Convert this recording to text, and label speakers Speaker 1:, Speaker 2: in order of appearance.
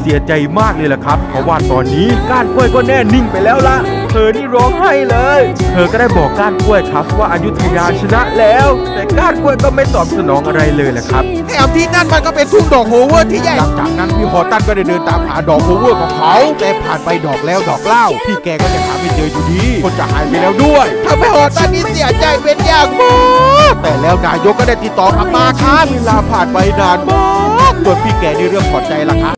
Speaker 1: เสียใจมากเลยล่ะครับ เพราะว่าตอนนี้ก้านกล้วยก็แน่นิ่งไปแล้วละเธอนี่ร้องไห้เลย เธอก็ได้บอกก้านกล้วยครับว่าอยุธยาชนะแล้ว แต่ก้านกล้วยก็ไม่ตอบสนองอะไรเลยแหละครับ
Speaker 2: แถมที่นั่นมันก็เป็นทุ่งดอกโคลเวอร์ที่ใหญ่หลังจากนั้นพี่ฮอตันก็ได้เดินตามหาดอกโคลเวอร์ของเขาแต่ผ่านไปดอกแล้วดอกเล่าพี่แกก็ยังหาไม่เจออยู่ดีคนจะหายไปแล้วด้วยทำให้ฮอตันนี่เสียใจเป็นอย่างมากแต่แล้วนายกก็ได้ติดต่อกลับมาครับเวลาผ่านไปนานมากจนพี่แกได้เริ่มถอใจละครับ